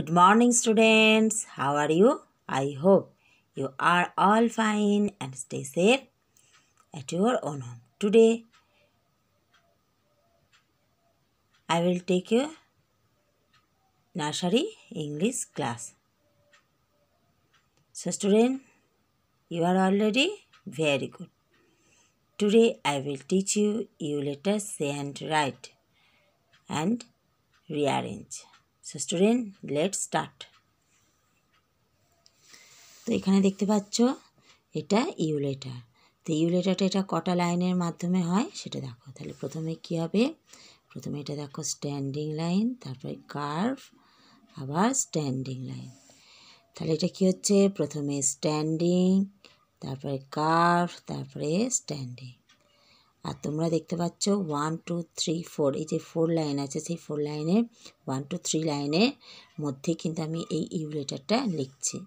Good morning, students. How are you? I hope you are all fine and stay safe at your own home. Today, I will take you nursery English class. So, student, you are already very good. Today, I will teach you you letters say and write and rearrange. So, student, let's start. তো এখানে দেখতে পাচ্ছ এটা you later. তো you লেটারটা এটা কটা লাইনের মাধ্যমে হয় সেটা দেখো। তাহলে প্রথমে কি হবে? প্রথমে এটা দেখো স্ট্যান্ডিং লাইন তারপরে কার্ভ আবার স্ট্যান্ডিং লাইন তাহলে এটা কি হচ্ছে? প্রথমে স্ট্যান্ডিং তারপরে কার্ভ তারপরে স্ট্যান্ডিং আর তোমরা দেখতে পাচ্ছ ওয়ান টু থ্রি ফোর এই যে ফোর লাইন আছে, সেই ফোর লাইনে ওয়ান টু থ্রি লাইনের মধ্যে কিন্তু আমি এই ইউ লেটারটা লিখছি।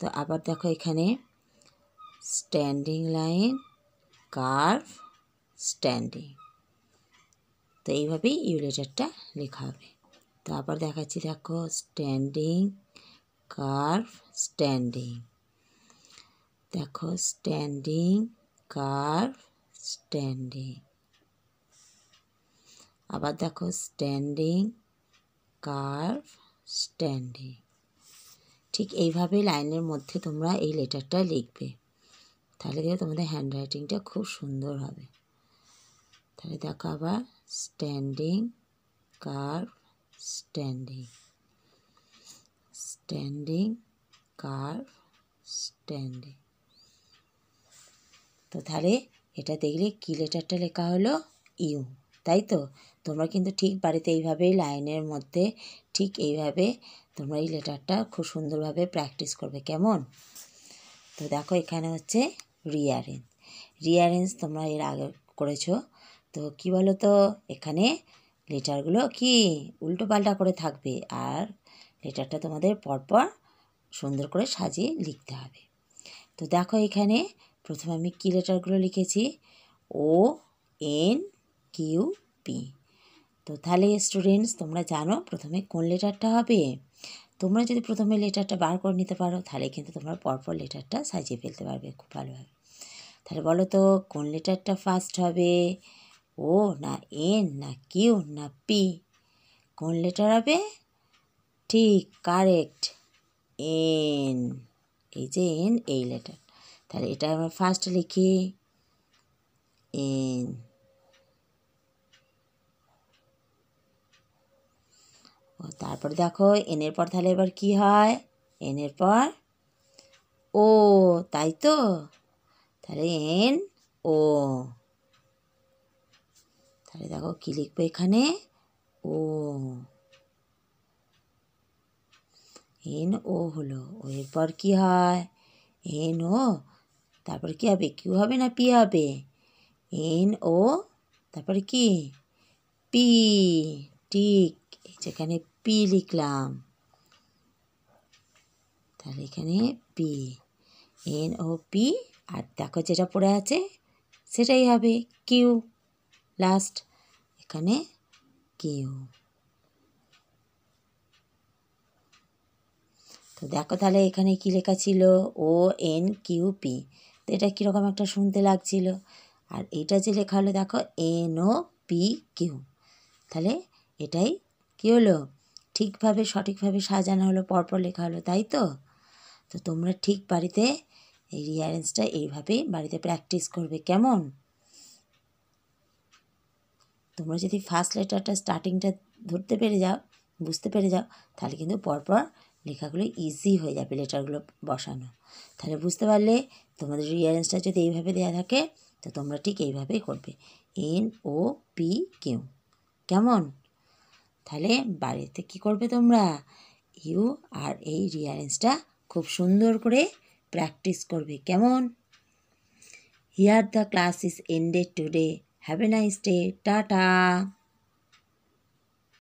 তো আবার দেখো এখানে স্ট্যান্ডিং লাইন কার্ভ স্ট্যান্ডিং তো এইভাবেই ইউ লেটারটা লেখা হবে। তো আবার দেখাচ্ছি, দেখো স্ট্যান্ডিং কার্ভ স্ট্যান্ডিং দেখো স্ট্যান্ডিং কার্ভ স্ট্যান্ডিং। আবার দেখো, স্ট্যান্ডিং কার্ভ স্ট্যান্ডিং। ঠিক এইভাবে লাইনের মধ্যে তোমরা এই লেটারটা লিখবে। তাহলে দেখো তোমাদের হ্যান্ড রাইটিংটা খুব সুন্দর হবে। তাহলে দেখো আবার, standing curve standing. Standing curve standing. তো তাহলে এটা দেখলে কী লেটারটা লেখা হলো? ইউ। তাই তো? তোমরা কিন্তু ঠিক বাড়িতে এইভাবেই লাইনের মধ্যে ঠিক এইভাবে তোমরা এই লেটারটা খুব সুন্দরভাবে প্র্যাকটিস করবে, কেমন? তো দেখো, এখানে হচ্ছে রিয়ারেঞ্জ রিয়ারেঞ্জ তোমরা এর আগে করেছ। তো কি বলো তো এখানে লেটারগুলো কি উল্টো পাল্টা করে থাকবে আর লেটারটা তোমাদের পরপর সুন্দর করে সাজিয়ে লিখতে হবে। তো দেখো, এখানে প্রথমে আমি কী লেটারগুলো লিখেছি? O, N, Q, P. তো তাহলে স্টুডেন্টস তোমরা জানো প্রথমে কোন লেটারটা হবে? তোমরা যদি প্রথমে লেটারটা বার করে নিতে পারো, তাহলে কিন্তু তোমরা পরপর লেটারটা সাজিয়ে ফেলতে পারবে খুব ভালোভাবে। তাহলে বলো তো, কোন লেটারটা ফার্স্ট হবে? ও, না এন, না কিউ, না পি। কোন লেটার হবে? ঠিক কারেক্ট এন। এই যে এন, এই লেটার। তাহলে এটা আমরা ফার্স্ট লিখি এন ও, তারপর দেখো এনের পর তাহলে এবার কি হয়? এনের পর ও তাই তো? তাহলে এন ও তাহলে দেখো কি লিখব এখানে? ও এন ও হলো ও এরপর কি হয়? এন ও তারপরে কি হবে? কিউ হবে না পি হবে? এন ও, তারপরে কি? পি, ঠিক। যেখানে পি লিখলাম। তাহলে এখানে পি, এন ও, পি। আর দেখো যেটা পড়ে আছে, সেটাই হবে কিউ লাস্ট এখানে কিউ। তো দেখো তাহলে এখানে কি লেখা ছিল? O, N, Q, P. তো এটা কীরকম একটা শুনতে লাগছিল। আর এটা যে লেখা হলো, দেখো, এন ও পি কিউ। তাহলে এটাই কী হলো? ঠিকভাবে, সঠিকভাবে সাজানো হলো, পরপর লেখা হলো, তাই তো? তো তোমরা ঠিক বাড়িতে এই রিয়ারেঞ্জটা এইভাবেই বাড়িতে প্র্যাকটিস করবে, কেমন? তোমরা যদি ফার্স্ট লেটারটা স্টার্টিংটা ধরতে পেরে যাও, বুঝতে পেরে যাও, তাহলে কিন্তু পরপর লেখাগুলো ইজি হয়ে যাবে, লেটারগুলো বসানো। তাহলে বুঝতে পারলে তোমাদের রিয়ারেঞ্জটা যদি এইভাবে দেওয়া থাকে, তো তোমরা ঠিক এইভাবেই করবে। এন ও পি কিউ কেমন? তাহলে বাড়িতে কি করবে তোমরা? ইউ আর এই রিয়ারেঞ্জটা খুব সুন্দর করে প্র্যাকটিস করবে। কেমন? Here the class is ended today have a nice day tata